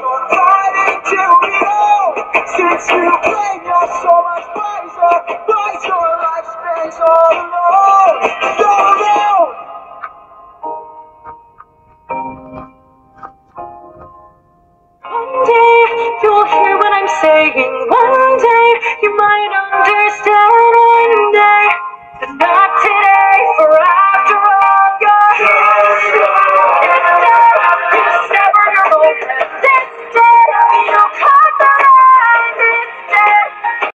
your pride to me since you are playing on my face I'll show a life spent all alone? saying one day you might understand.